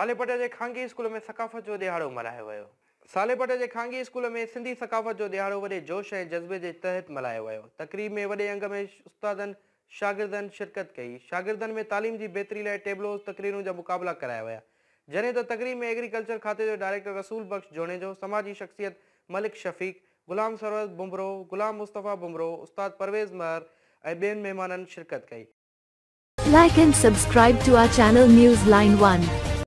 सालेपट जे ख़ानगी school में सकाफ़त जो ॾिहाड़ो मल्हायो वियो सालेपाट जे ख़ानगी स्कूल में सिंधी सकाफ़त जो ॾिहाड़ो वॾे जोश ऐं जज़्बे जे तहत मल्हायो वियो तकरीब में वॾे अंग में उस्तादनि शागिर्दनि शिरकत कई शागिर्दनि में तालीम जी बहितरी लाइ टेबलोस तकरीरुनि जा मुक़ाबला कराया विया जॾहिं त तकरीब में एग्रीकल्चर खाते जो डायरेक्टर रसूल बख़्श जोड़े जो समाजी शख़्सियत मलिक शफ़ीक़ गुलाम सरोज़ बुमरो गुलाम मुस्तफ़ा बुमरो उस्ताद परवेज़ महर ऐं ॿियनि महिमाननि शिरकत कई Like and subscribe to our channel Newsline 1.